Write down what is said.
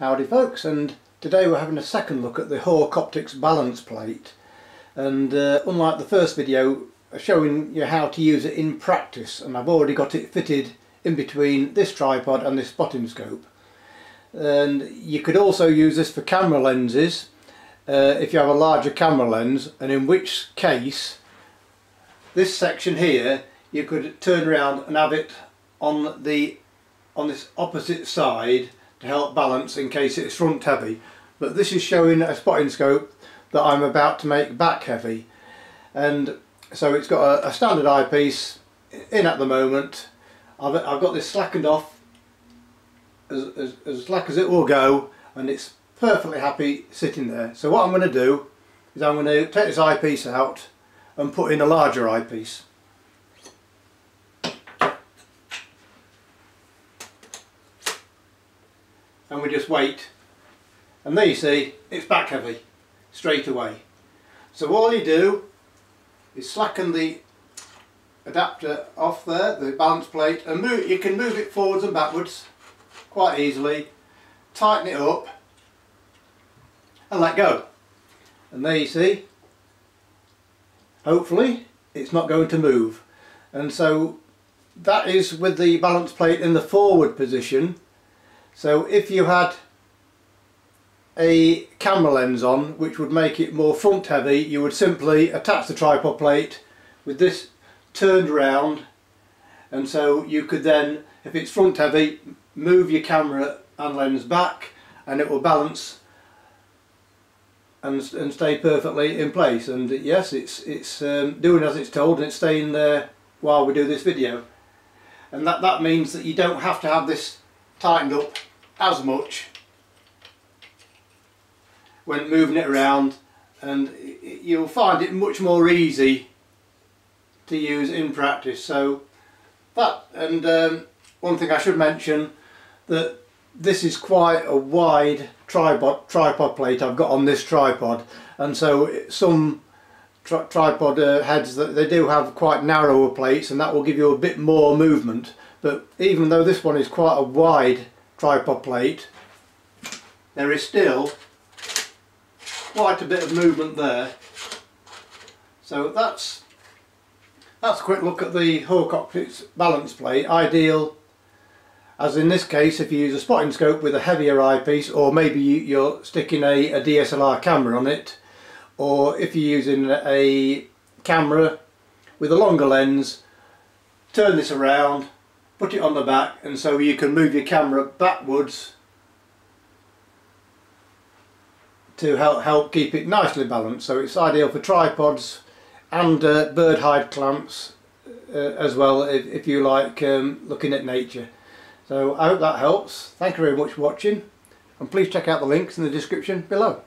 Howdy folks and today we're having a second look at the Hawke Optics balance plate. And uh, unlike the first video showing you how to use it in practice and I've already got it fitted in between this tripod and this spotting scope. And you could also use this for camera lenses uh, if you have a larger camera lens and in which case this section here you could turn around and have it on the on this opposite side to help balance in case it's front heavy. But this is showing a spotting scope that I'm about to make back heavy. And so it's got a, a standard eyepiece in at the moment. I've, I've got this slackened off as, as, as slack as it will go and it's perfectly happy sitting there. So what I'm going to do is I'm going to take this eyepiece out and put in a larger eyepiece and we just wait. And there you see it's back heavy straight away. So all you do is slacken the adapter off there the balance plate and move you can move it forwards and backwards quite easily. Tighten it up and let go. And there you see hopefully it's not going to move. And so that is with the balance plate in the forward position so if you had a camera lens on which would make it more front heavy you would simply attach the tripod plate with this turned around and so you could then if it's front heavy move your camera and lens back and it will balance and, and stay perfectly in place. And yes it's it's um, doing as it's told and it's staying there while we do this video. And that that means that you don't have to have this tightened up as much when moving it around and you'll find it much more easy to use in practice. So that and um, one thing I should mention that this is quite a wide tripod tripod plate I've got on this tripod. And so some tri tripod uh, heads that they do have quite narrower plates and that will give you a bit more movement but even though this one is quite a wide tripod plate there is still quite a bit of movement there. So that's that's a quick look at the Hawke Optics balance plate. Ideal as in this case if you use a spotting scope with a heavier eyepiece or maybe you're sticking a, a DSLR camera on it or if you're using a camera with a longer lens turn this around put it on the back and so you can move your camera backwards to help, help keep it nicely balanced. So it's ideal for tripods and uh, bird hide clamps uh, as well if, if you like um, looking at nature. So I hope that helps. Thank you very much for watching and please check out the links in the description below